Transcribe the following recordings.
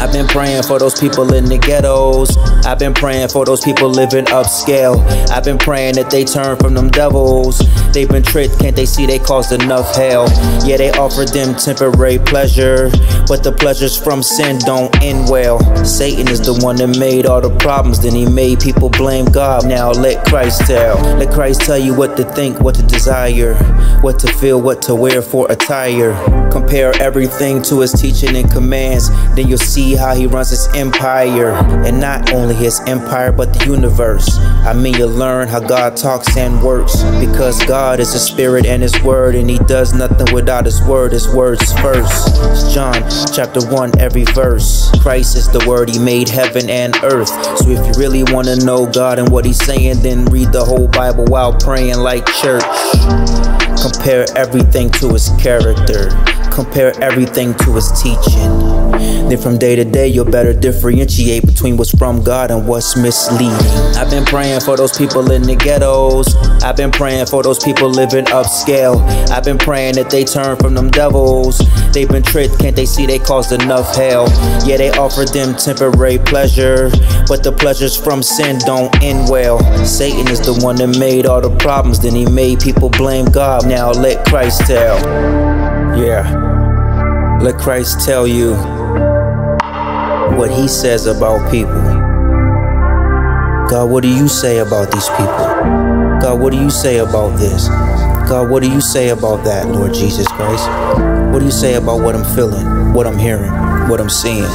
I've been praying for those people in the ghettos. I've been praying for those people living upscale. I've been praying that they turn from them devils. They've been tricked, can't they see they caused enough hell? Yeah, they offered them temporary pleasure, but the pleasures from sin don't end well. Satan is the one that made all the problems, then he made people blame God. Now let Christ tell. Let Christ tell you what to think, what to desire, what to feel, what to wear for attire. Compare everything to his teaching and commands, then you'll see how he runs his empire. And not only his empire, but the universe. I mean, you'll learn how God talks and works. Because God is a spirit and his word, and he does nothing without his word. His words first. It's John chapter 1, every verse. Christ is the word, he made heaven and earth. So if you really want to know God and what he's saying, then read the whole Bible while praying like church. Compare everything to his character. Compare everything to his teaching. Then from day to day, you'll better differentiate between what's from God and what's misleading. I've been praying for those people in the ghettos. I've been praying for those people living upscale. I've been praying that they turn from them devils. They've been tricked, can't they see they caused enough hell? Yeah, they offered them temporary pleasure, but the pleasures from sin don't end well. Satan is the one that made all the problems, then he made people blame God. Now let Christ tell. Yeah. Let Christ tell you what he says about people. God, what do you say about these people? God, what do you say about this? God, what do you say about that, Lord Jesus Christ? What do you say about what I'm feeling, what I'm hearing, what I'm seeing?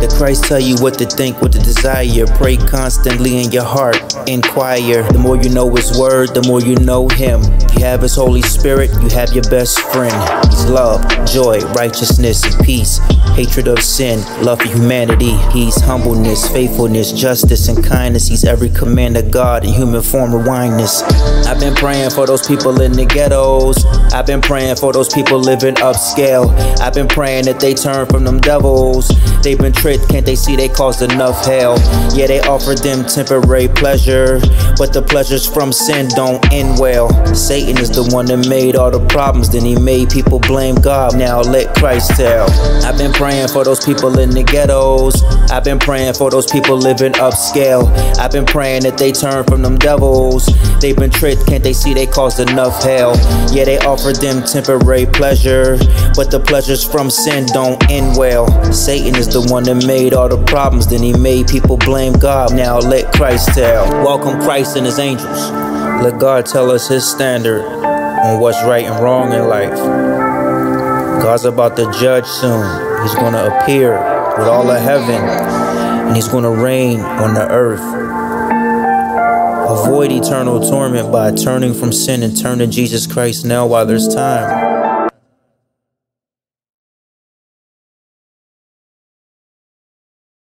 Let Christ tell you what to think, what to desire. Pray constantly in your heart. Inquire. The more you know His Word, the more you know Him. You have His Holy Spirit, you have your best friend. He's love, joy, righteousness, and peace. Hatred of sin, love for humanity. He's humbleness, faithfulness, justice, and kindness. He's every command of God in human form of wineness. I've been praying for those people in the ghettos. I've been praying for those people living upscale. I've been praying that they turn from them devils. They've been tricked, can't they see they caused enough hell? Yeah, they offered them temporary pleasure, but the pleasures from sin don't end well. Satan is the one that made all the problems, then he made people blame God. Now let Christ tell. I've been praying for those people in the ghettos. I've been praying for those people living upscale. I've been praying that they turn from them devils. They've been tricked, can't they see they caused enough hell? Yeah, they offered them temporary pleasure, but the pleasures from sin don't end well. Satan is the one that made all the problems, then he made people blame God. Now let Christ tell. Welcome Christ and his angels. Let God tell us his standard on what's right and wrong in life. God's about to judge soon. He's going to appear with all of heaven, and he's going to reign on the earth. Avoid eternal torment by turning from sin and turn to Jesus Christ now while there's time.